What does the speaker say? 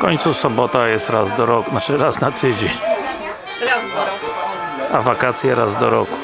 końcu sobota jest raz do roku, znaczy raz na tydzień, Raz do roku. a wakacje raz do roku.